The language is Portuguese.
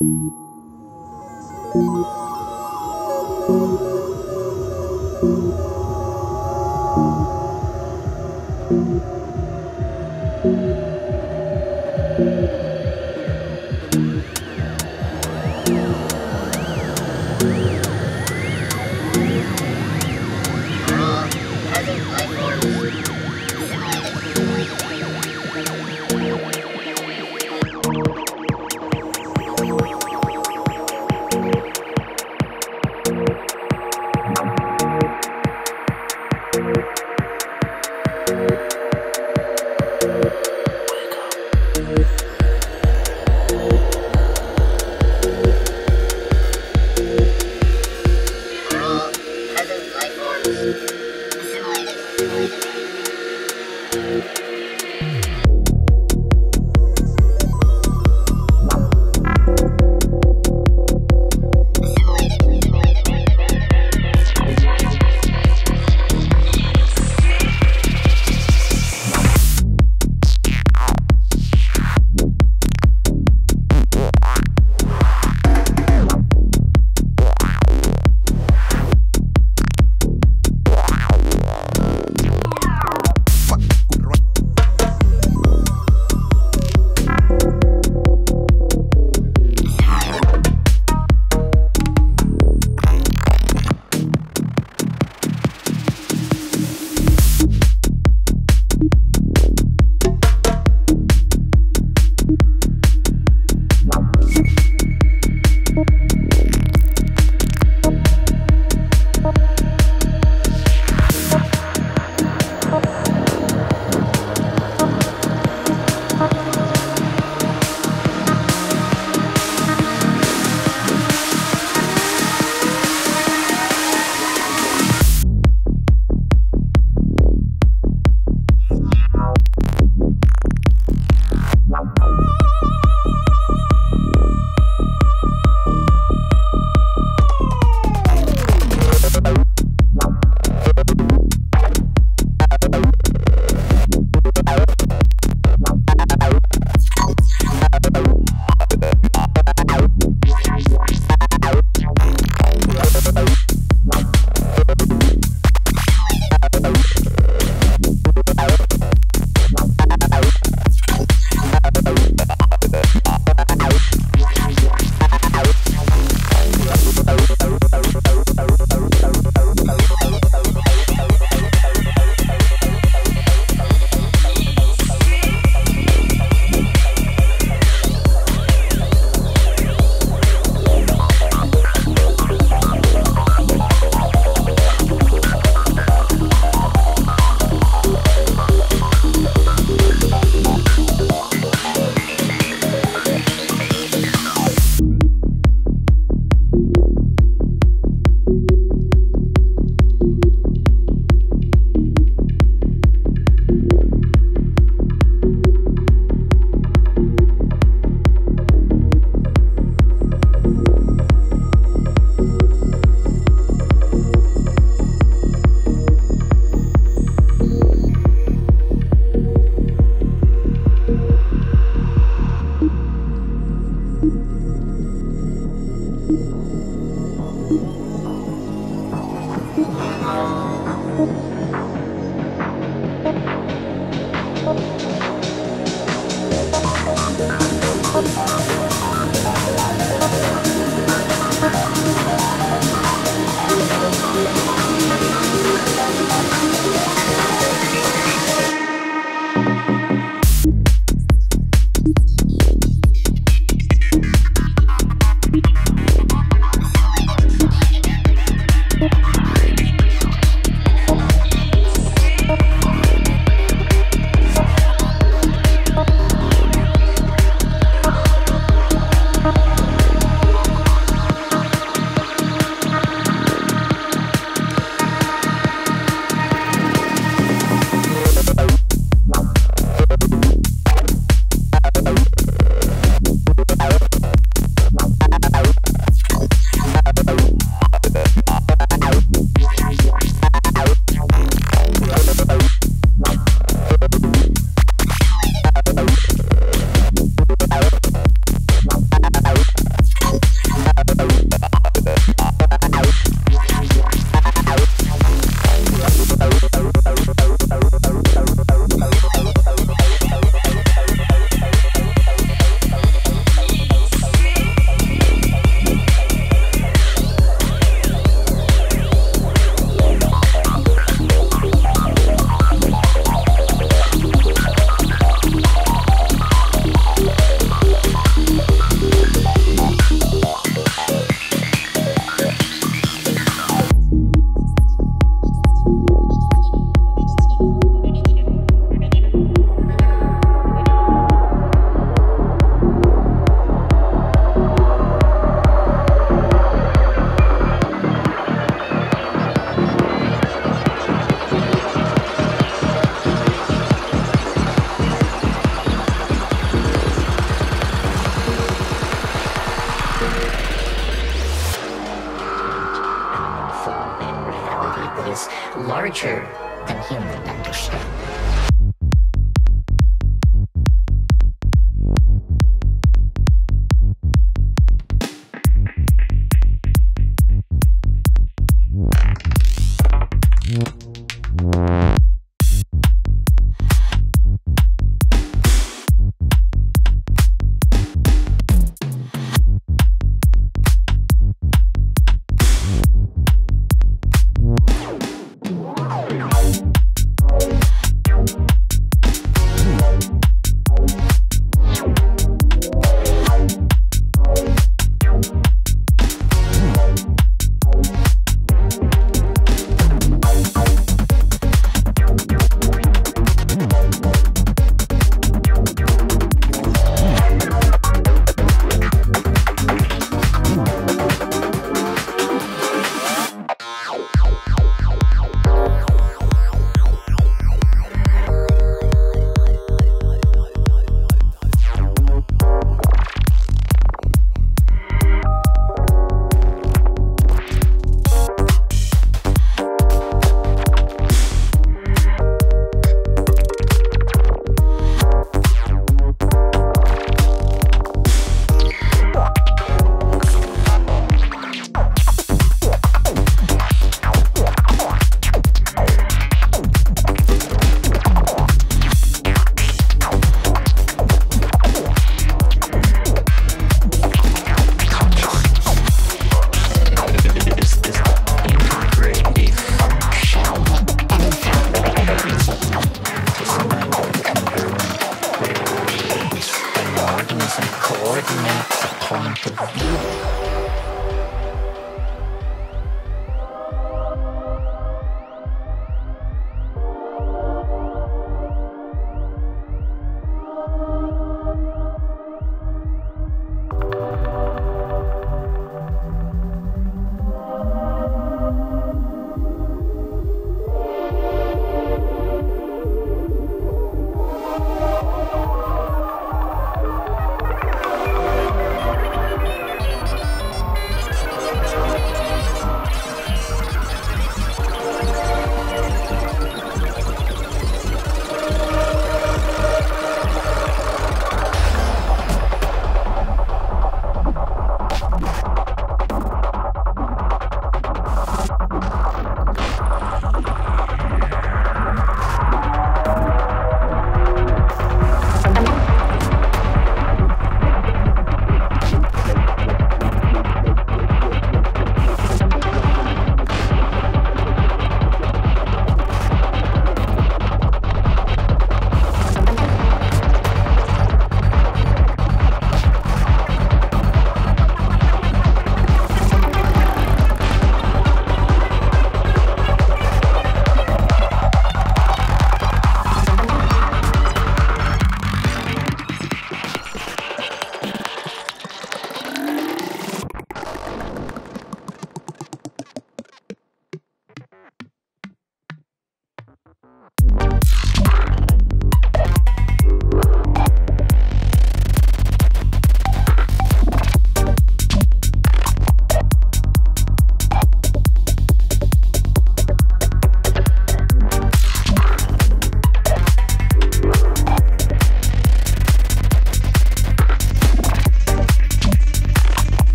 dream.